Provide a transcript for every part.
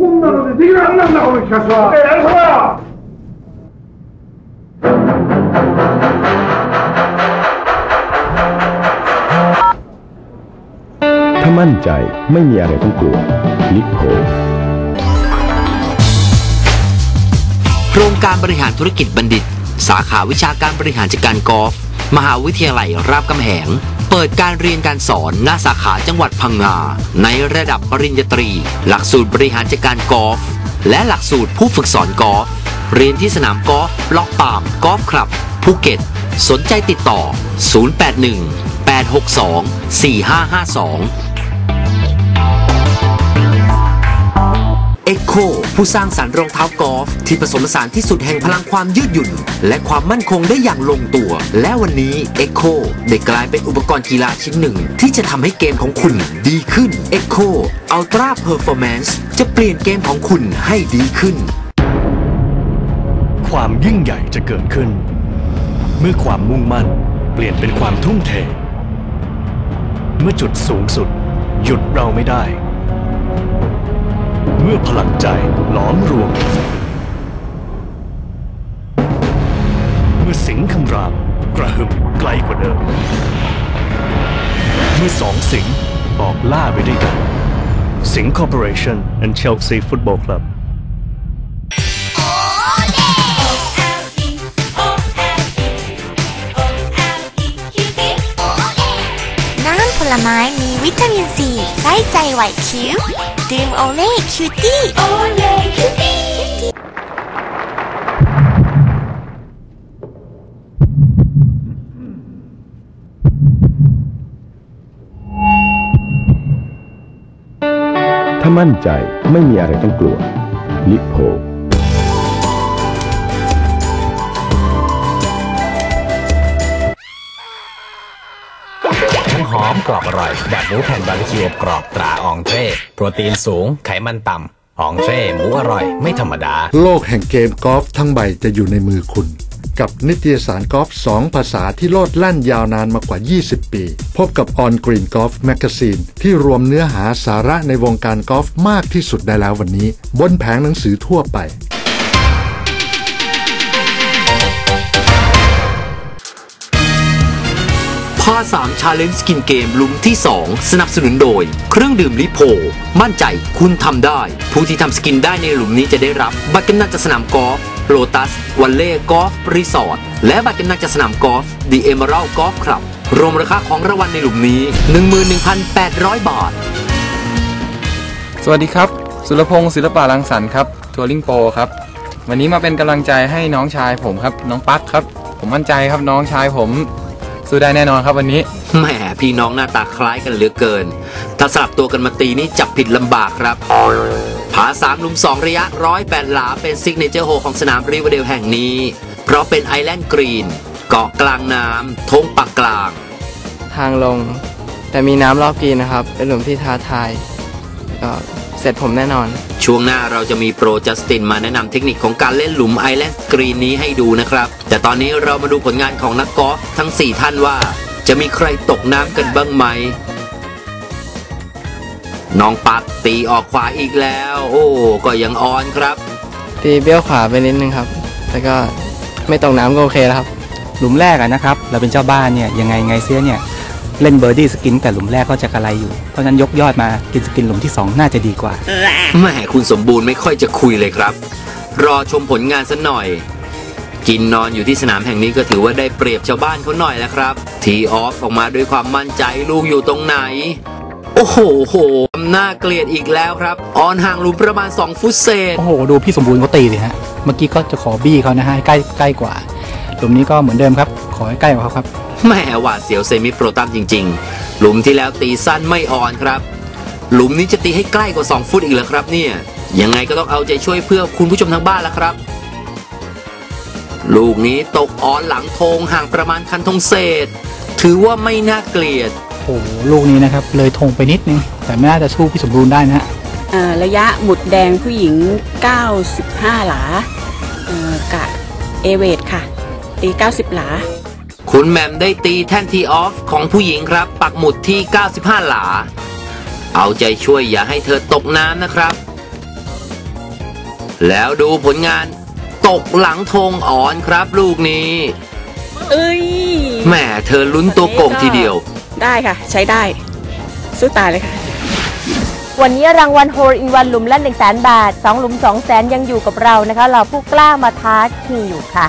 혼나는데 되게 안 난다 오늘 가 서. 네, 알소 야. ถ้ามั่นใจไม่มีอะไรต้องกลัวลิโพโครงการบริหารธุรกิจบัณฑิต สาขาวิชาการบริหารจัดการกอล์ฟ มหาวิทยาลัยรามคำแหง เปิดการเรียนการสอนณสาขาจังหวัดพังงา ในระดับปริญญาตรี หลักสูตรบริหารจัดการกอล์ฟและหลักสูตรผู้ฝึกสอนกอล์ฟเรียนที่สนามกอล์ฟ Loch Palm Golf Club ภูเก็ต สนใจติดต่อ 081 862 4552 ECCO ผู้สร้างสรรค์รองเท้ากอล์ฟที่ผสมผสานที่สุดแห่งพลังความยืดหยุ่น และความมั่นคงได้อย่างลงตัว และวันนี้ ECCOได้กลายเป็นอุปกรณ์กีฬาชิ้นหนึ่ง ที่จะทำให้เกมของคุณดีขึ้น ECCO Ultra Performance จะเปลี่ยนเกมของคุณให้ดีขึ้น ความยิ่งใหญ่จะเกิดขึ้น เมื่อความมุ่งมั่น เปลี่ยนเป็นความทุ่มเท เมื่อจุดสูงสุด หยุดเราไม่ได้ เมื่อพลังใจหลอมรวม เมื่อสิงห์คำราม กระหึ่มไกลกว่าเดิม เมื่อสองสิงห์ออกล่าไปด้วยกัน สิงห์คอร์ปอเรชั่นและเชลซีฟุตบอลคลับ ไม้มีวิตามินซีไล่ใจไหวคิ้วดื่มโอเล่คิวตี้โอเล่คิวตี้ถ้ามั่นใจไม่มีอะไรต้องกลัวลิโพ กรอบอร่อยแบบหมูแผ่นบาร์บีคิวอบกรอบตราอองเทรโปรตีนสูง ไขมันต่ำอองเทรหมูอร่อยไม่ธรรมดา โลกแห่งเกมกอล์ฟทั้งใบจะอยู่ในมือคุณ กับนิตยสารกอล์ฟ2ภาษาที่โลดแล่นยาวนานมากว่า 20 ปี พบกับ On Green Golf Magazine ที่รวมเนื้อหาสาระในวงการกอล์ฟมากที่สุดได้แล้ววันนี้ บนแผงหนังสือทั่วไป par สาม challenge skin game หลุมที่ 2 สนับสนุนโดย เครื่องดื่มลิโพ มั่นใจคุณทำได้ ผู้ที่ทำ skin ได้ในหลุมนี้จะได้รับ บัตรกำนัลจากสนามกอล์ฟ Lotus Valley Golf Resort และบัตรกำนัลจากสนามกอล์ฟ The Emerald Golf Club รวมราคาของรางวัลในหลุมนี้ 11,800 บาท สวัสดีครับ สุรพงศ์ศิลปะรังสรรค์ครับทัวริงโปครับ วันนี้มาเป็นกำลังใจให้น้องชายผมครับ น้องปั๊กครับ ผมมั่นใจครับน้องชายผม สู้ได้แน่นอนครับวันนี้แหมพี่น้องหน้าตาคล้ายกันเหลือเกิน ถ้าสลับตัวกันมาตีนี่จับผิดลำบากครับ par สามหลุมสองระยะร้อยแปดหลาเป็น signature hole ของสนามริเวอร์เดลแห่งนี้ เพราะเป็น island green เกาะกลางน้ำธงปักกลาง ทางลง แต่มีน้ำรอบ green นะครับ เป็นหลุมที่ท้าทายก็ เสร็จผมแน่นอน ช่วงหน้าเราจะมีโปรจัสตินมาแนะนำเทคนิคของการเล่นหลุม island green นี้ให้ดูนะครับ แต่ตอนนี้เรามาดูผลงานของนักกอล์ฟทั้ง 4 ท่านว่า จะมีใครตกน้ำกันบ้างไหมน้องปักตีออกขวาอีกแล้ว โอ้ก็ยัง on ครับ ตีเบี้ยวขวาไปนิดนึงครับแต่ก็ไม่ตกน้ำก็โอเคแล้วครับ หลุมแรกอะนะครับ เราเป็นเจ้าบ้านเนี่ยยังไงไงเสียเนี่ย เล่น birdie skin แต่หลุมแรกก็จะกระไรอยู่ เพราะฉะนั้นยกยอดมากิน skin หลุมที่ 2 น่าจะดีกว่าแหม่คุณสมบูรณ์ไม่ค่อยจะคุยเลยครับ รอชมผลงานสักหน่อย กินนอนอยู่ที่สนามแห่งนี้ก็ถือว่าได้เปรียบชาวบ้านเขาหน่อยแล้วครับ ทีออฟออกมาด้วยความมั่นใจลูกอยู่ตรงไหน โอ้โหโหน่าเกลียดอีกแล้วครับ ออนห่างหลุมประมาณ 2 ฟุตเศษ โอ้โห ดูพี่สมบูรณ์เขาตีสิฮะ เมื่อกี้ก็จะขอบี้เขานะฮะให้ใกล้ใกล้กว่า หลุมนี้ก็เหมือนเดิมครับ ขอให้ใกล้กว่าเขาครับแหม่หวาดเสียวเซมิโปรตัมจริง ๆ หลุมที่แล้วตีสั้นไม่อ่อนครับ หลุมนี้จะตีให้ใกล้กว่า 2 ฟุตอีกเหรอครับเนี่ยยังไงก็ต้องเอาใจช่วยเพื่อคุณผู้ชมทางบ้านแล้วครับ ลูกนี้ตกอ่อนหลังธงห่างประมาณคันธงเศษ ถือว่าไม่น่าเกลียด โอ้โหลูกนี้นะครับเลยธงไปนิดนึง แต่ไม่น่าจะสู้พี่สมบูรณ์ได้นะฮะเอ่อระยะหมุดแดงผู้หญิง 95 หลาเอ่อกะเอเวทค่ะ ตี 90 หลา คุณแหม่มได้ตีแท่นทีออฟของผู้หญิงครับ ปักหมุดที่ 95 หลา เอาใจช่วยอย่าให้เธอตกน้ำนะครับ แล้วดูผลงานตกหลังธงอ่อนครับลูกนี้ เอ้ยแหมเธอลุ้นตัวโก่งทีเดียว ได้ค่ะ ใช้ได้ สู้ตายเลยค่ะ วันนี้รางวัลโฮลอินวันหลุมละ1 0 0 0 0แบาท 2 หลุม 2 0 0 0 0 0ยังอยู่กับเรานะคะ เราผู้กล้ามาท้าชิงอยู่ค่ะ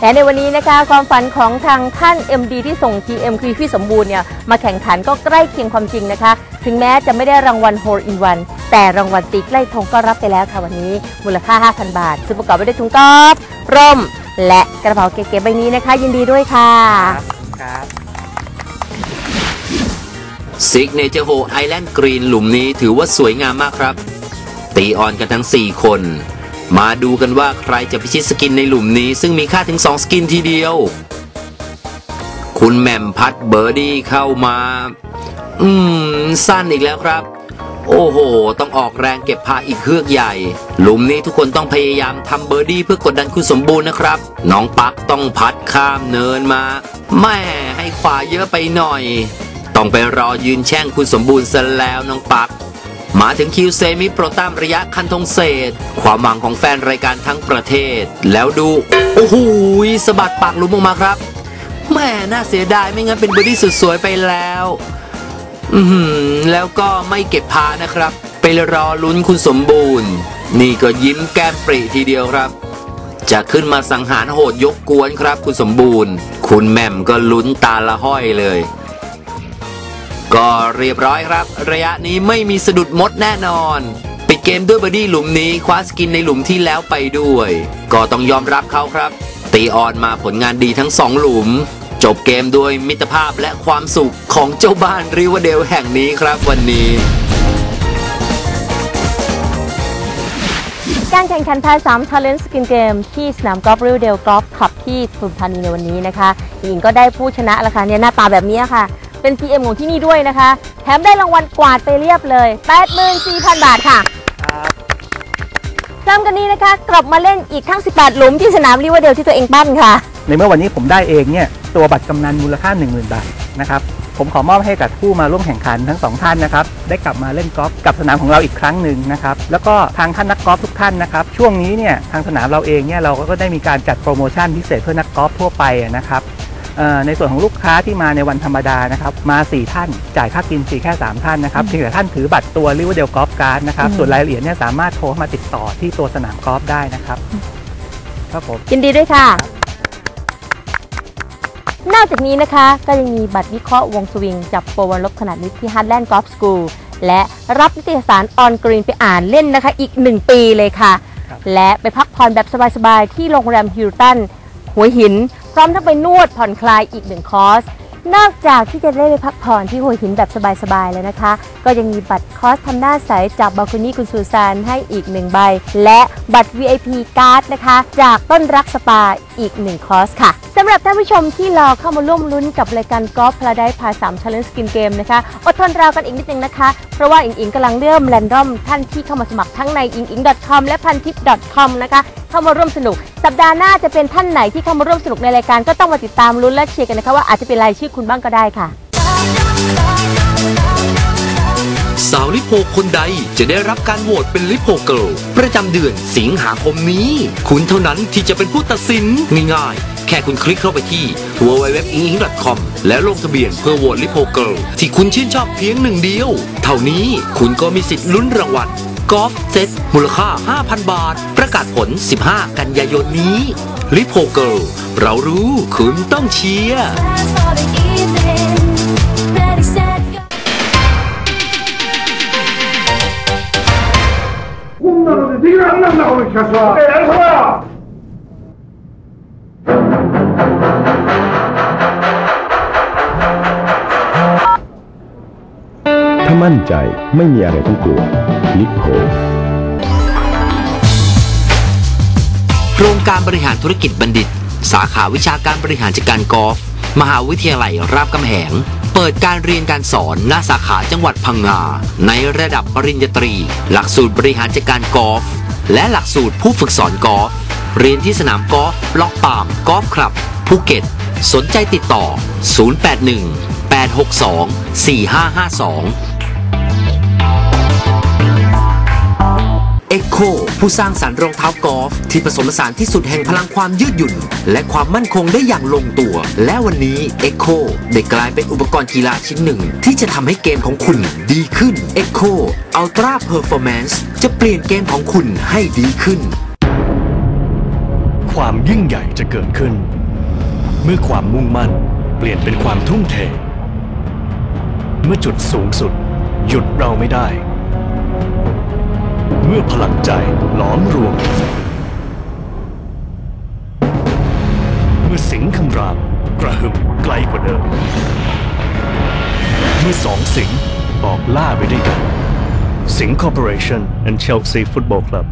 และในวันนี้นะคะความฝันของทางท่าน MD ที่ส่ง GM คือพี่สมบูรณ์เนี่ยมาแข่งขันก็ใกล้เคียงความจริงนะคะ ถึงแม้จะไม่ได้รางวัล hole in one แต่รางวัลตีใกล้ธงก็รับไปแล้วค่ะวันนี้ มูลค่า 5,000 บาท ซึ่งประกอบไปด้วยถุงกอล์ฟร่ม และกระเป๋าเก๋ๆใบนี้นะคะ ยินดีด้วยค่ะครับ signature hole island green หลุมนี้ถือว่าสวยงามมากครับ ตี on กันทั้ง 4 คน มาดูกันว่าใครจะพิชิต skin ในหลุมนี้ ซึ่งมีค่าถึง 2 skin ทีเดียว คุณแหม่มพัตต์เบอร์ดี้เข้ามา อืม สั้นอีกแล้วครับ โอ้โห ต้องออกแรงเก็บพาร์อีกเฮือกใหญ่ หลุมนี้ทุกคนต้องพยายามทำเบอร์ดี้เพื่อกดดันคุณสมบูรณ์นะครับ น้องปักต้องพัตต์ข้ามเนินมา แม่ให้ขวาเยอะไปหน่อย ต้องไปรอยืนแช่งคุณสมบูรณ์ซะแล้วน้องปัก มาถึงคิว semi-pro ตามระยะคันธงเศษ ความหวังของแฟนรายการทั้งประเทศ แล้วดู โอ้โหสะบัดปากหลุมออกมาครับแม่น่าเสียดายไม่งั้นเป็นเบอร์ดี้สุดสวยไปแล้ว อือหือแล้วก็ไม่เก็บพาร์นะครับ ไปรอลุ้นคุณสมบูรณ์ นี่ก็ยิ้มแก้มปริทีเดียวครับ จะขึ้นมาสังหารโหดยกก๊วนครับ คุณสมบูรณ์ คุณแหม่มก็ลุ้นตาละห้อยเลย ก็เรียบร้อยครับ ระยะนี้ไม่มีสะดุดมดแน่นอน ปิดเกมด้วยเบอร์ดี้หลุมนี้คว้า skin ในหลุมที่แล้วไปด้วย ก็ต้องยอมรับเขาครับ ตี on มาผลงานดีทั้งสองหลุม จบเกมด้วยมิตรภาพและความสุขของเจ้าบ้านริเวอร์เดลแห่งนี้ครับวันนี้การแข่งขันพาสาม Talent Skin Game ที่สนามกอล์ฟริเวอร์เดลกอล์ฟคลับที่ปทุมธานีในวันนี้นะคะหญิงก็ได้ผู้ชนะแล้วค่ะเนี่ยหน้าตาแบบนี้ค่ะ เป็น GM ของที่นี่ด้วยนะคะ แถมได้รางวัลกวาดไปเรียบเลย 84,000 บาทค่ะเริ่มกันนี้นะคะ กลับมาเล่นอีกทั้ง 18 หลุมที่สนามริวเดลที่ตัวเองปั้นค่ะ ในเมื่อวันนี้ผมได้เองเนี่ยตัวบัตรกำนันมูลค่า 10,000 บาทนะครับผมขอมอบให้กับผู้มาร่วมแข่งขันทั้งสองท่านนะครับ ได้กลับมาเล่นกอล์ฟกับสนามของเราอีกครั้งหนึ่งนะครับ แล้วก็ทางท่านนักกอล์ฟทุกท่านนะครับ ช่วงนี้เนี่ยทางสนามเราเองเนี่ยเราก็ได้มีการจัดโปรโมชั่นพิเศษเพื่อนักกอล์ฟทั่วไปนะครับเอ่อ ในส่วนของลูกค้าที่มาในวันธรรมดานะครับมา 4 ท่าน จ่ายค่า green fee แค่ 3 ท่านนะครับเพียงแต่ท่านถือบัตรตัวริเวอร์เดลกอล์ฟการ์ดนะครับอืมส่วนรายละเอียดเนี่ยสามารถโทรเข้ามาติดต่อที่ตัวสนามกอล์ฟได้นะครับครับผมยินดีด้วยค่ะ นอกจากนี้นะคะก็ยังมีบัตรวิเคราะห์วงสวิงกับโปรวันลบขนาดนี้ที่ Heartland Golf School และรับนิตยสารออนกรีนไปอ่านเล่นนะคะ อีก 1 ปีเลยค่ะ และไปพักผ่อนแบบสบายๆ ที่โรงแรมฮิลตันหัวหิน พร้อมทั้งไปนวดผ่อนคลายอีกหนึ่งคอร์ส นอกจากที่จะได้ไปพักผ่อนที่หัวหินแบบสบายๆแล้วนะคะ ก็ยังมีบัตรคอร์สทำหน้าใสจากบาคุนี่คุณซูซานให้อีกหนึ่งใบ และบัตร VIP การ์ดนะคะ จากต้นรักสปาอีกหนึ่งคอร์สค่ะ สำหรับท่านผู้ชมที่รอเข้ามาร่วมลุ้นกับรายการกอล์ฟพาราไดซ์พาร์สาม challenge skin game นะคะอดทนรอกันอีกนิดนึงนะคะ เพราะว่าอิงอิงกำลังเริ่มแรนดอมท่านที่เข้ามาสมัครทั้งในอิงอิง .com และพันทิป .com นะคะเข้ามาร่วมสนุก สัปดาห์หน้าจะเป็นท่านไหนที่เข้ามาร่วมสนุกในรายการก็ต้องมาติดตามลุ้นและเชียร์กันนะคะว่าอาจจะเป็นรายชื่อคุณบ้างก็ได้ค่ะ สาวลิโพคนใดจะได้รับการโหวตเป็นลิโพเกิลประจำเดือนสิงหาคมนี้ คุณเท่านั้นที่จะเป็นผู้ตัดสินง่ายๆ แค่คุณคลิกเข้าไปที่ www.inging.com แล้วลงทะเบียนเพื่อโหวตลิโพเกิลที่คุณชื่นชอบเพียงหนึ่งเดียว เท่านี้คุณก็มีสิทธิ์ลุ้นรางวัลกอล์ฟเซตมูลค่า 5,000 บาท ประกาศผล 15 กันยายนนี้ลิโพเกิลเรารู้คุณต้องเชียร์ こんなのでできなくな ถ้ามั่นใจไม่มีอะไรต้องกลัวลิโพโครงการบริหารธุรกิจบัณฑิต สาขาวิชาการบริหารจัดการกอล์ฟมหาวิทยาลัยรามคำแหง เปิดการเรียนการสอนณสาขาจังหวัดพังงา ในระดับปริญญาตรี หลักสูตรบริหารจัดการกอล์ฟและหลักสูตรผู้ฝึกสอนกอล์ฟ เรียนที่สนามกอล์ฟล็อกปามกอล์ฟคลับภูเก็ต สนใจติดต่อ 081 862 4552 Echo ผู้สร้างสรรค์รองเท้ากอล์ฟที่ผสมผสานที่สุดแห่งพลังความยืดหยุ่น และความมั่นคงได้อย่างลงตัว และวันนี้ Echo ได้กลายเป็นอุปกรณ์กีฬาชิ้นหนึ่ง ที่จะทำให้เกมของคุณดีขึ้น Echo Ultra Performance จะเปลี่ยนเกมของคุณให้ดีขึ้น ความยิ่งใหญ่จะเกิดขึ้น เมื่อความมุ่งมั่นเปลี่ยนเป็นความทุ่มเท เมื่อจุดสูงสุด หยุดเราไม่ได้ เมื่อพลังใจหลอมรวม เมื่อสิงคำรามกระหึ่มไกลกว่าเดิม เมื่อสองสิงออกล่าไปด้วยกันสิงคอร์ปอเรชั่น and Chelsea Football Club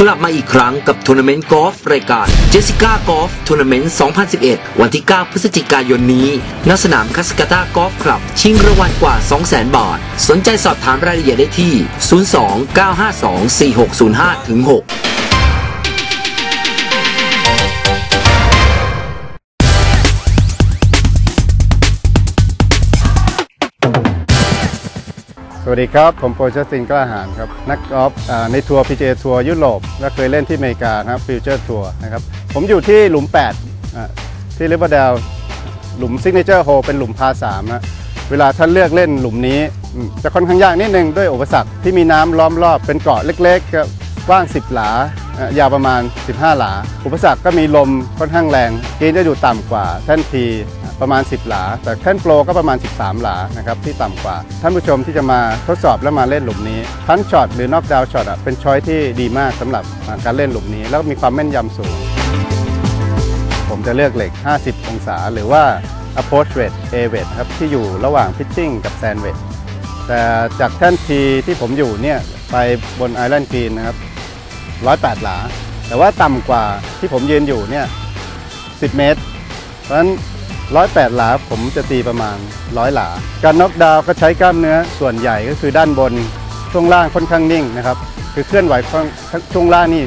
กลับมาอีกครั้งกับทัวร์นาเมนต์กอล์ฟรายการเจสิก้ากอล์ฟทัวร์นาเมนต์ 2011 วันที่ 9 พฤศจิกายนนี้ ณ สนามคาสคาต้ากอล์ฟคลับ ชิงรางวัลกว่า 200,000 บาท สนใจสอบถามรายละเอียดได้ที่ 02 952 4605 6 สวัสดีครับ ผมโปรเชสตินกล้าหารครับ นักกอล์ฟในทัวร์ PGA ทัวร์ยุโรปและเคยเล่นที่อเมริกานะครับ Future Tour นะครับ ผมอยู่ที่หลุม 8 ที่ริเวอร์เดลหลุม signature hole เป็นหลุมพาร์สามนะเวลาท่านเลือกเล่นหลุมนี้ จะค่อนข้างยากนิดนึงด้วยอุปสรรคที่มีน้ำล้อมรอบเป็นเกาะเล็กๆกว้าง 10 หลา ยาวประมาณ 15 หลา อุปสรรคก็มีลมค่อนข้างแรงกรีนจะอยู่ต่ำกว่าแท่นที ประมาณ 10 หลา แต่แท่นโปรก็ประมาณ 13 หลานะครับที่ต่ำกว่า ท่านผู้ชมที่จะมาทดสอบและมาเล่นหลุมนี้ punch shot หรือ knockdown shot เป็น choice ที่ดีมากสำหรับการเล่นหลุมนี้ แล้วมีความแม่นยำสูง ผมจะเลือกเหล็ก 50 องศา หรือว่า approach wedge A wedge ครับที่อยู่ระหว่าง pitching กับ sand wedge แต่จากแท่นทีที่ผมอยู่เนี่ยไปบน island green นะครับ 108 หลา แต่ว่าต่ำกว่าที่ผมยืนอยู่เนี่ย 10 เมตร เพราะฉะนั้น 108หลาผมจะตีประมาณ100หลา การน็อกดาวก็ใช้กล้ามเนื้อส่วนใหญ่ก็คือด้านบนช่วงล่างค่อนข้างนิ่งนะครับ คือเคลื่อนไหวช่วงล่างนี่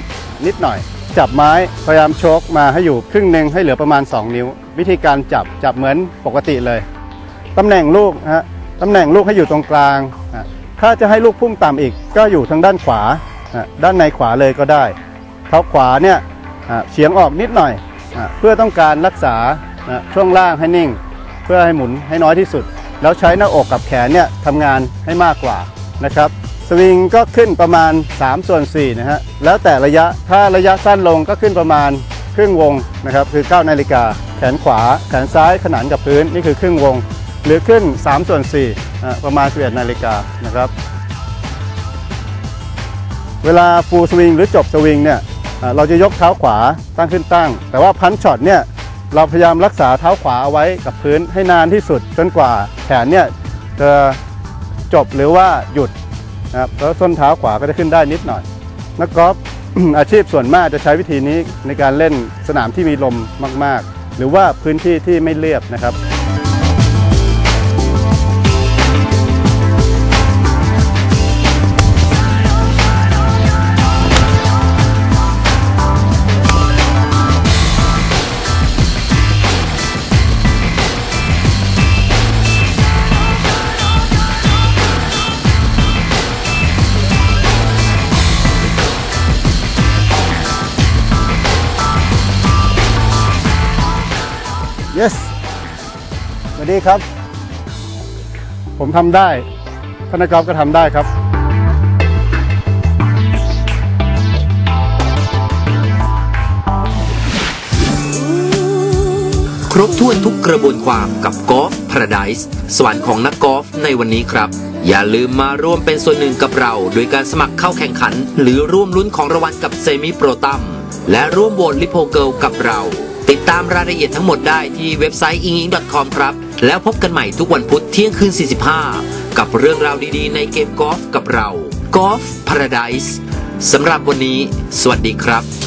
นิดหน่อย จับไม้พยายามโชกมาให้อยู่ครึ่งหนึ่งให้เหลือประมาณ 2 นิ้ว วิธีการจับจับเหมือนปกติเลยตำแหน่งลูกนะฮะตำแหน่งลูกให้อยู่ตรงกลางอะถ้าจะให้ลูกพุ่งต่ำอีกก็อยู่ทางด้านขวาอะด้านในขวาเลยก็ได้ เท้าขวาเนี่ยอะเฉียงออกนิดหน่อยอะเพื่อต้องการรักษา อะช่วงล่างให้นิ่ง เพื่อให้หมุนให้น้อยที่สุด แล้วใช้หน้าอกกับแขนเนี่ยทำงานให้มากกว่านะครับสวิงก็ขึ้นประมาณ 3 ส่วน4นะฮะแล้วแต่ระยะถ้าระยะสั้นลงก็ขึ้นประมาณครึ่งวงนะครับคือ9นาฬิกาแขนขวาแขนซ้ายขนานกับพื้นนี่คือครึ่งวง หรือขึ้น 3 ส่วน4อะประมาณ11นาฬิกานะครับเวลาฟูลสวิงหรือจบสวิงเนี่ยเราจะยกเท้าขวาตั้งขึ้นตั้ง แต่ว่าพันช็อตเนี่ย เราพยายามรักษาเท้าขวาเอาไว้กับพื้นให้นานที่สุดจนกว่าแขนเนี่ยจะจบหรือว่าหยุดนะครับแล้วส้นเท้าขวาก็จะขึ้นได้นิดหน่อยนักกอล์ฟอาชีพส่วนมากจะใช้วิธีนี้ในการเล่นสนามที่มีลมมาก ๆ หรือว่าพื้นที่ที่ไม่เรียบนะครับ yes สวัสดีครับ ผมทำได้ท่านนักกอล์ฟก็ทำได้ครับ ครบถ้วนทุกกระบวนความกับกอล์ฟพาราไดส์สวรรค์ของนักกอล์ฟในวันนี้ครับ อย่าลืมมาร่วมเป็นส่วนหนึ่งกับเรา โดยการสมัครเข้าแข่งขัน หรือร่วมลุ้นของรางวัลกับเซมิโปรตัมและร่วมโหวตลิโพเกิลกับเรา ติดตามรายละเอียดทั้งหมดได้ที่เว็บไซต์ inging com ครับ แล้วพบกันใหม่ทุกวันพุธเที่ยงคืน 45 กับเรื่องราวดีๆ ในเกมกอล์ฟกับเรากอล์ฟพาราไดส์สำหรับวันนี้ สวัสดีครับ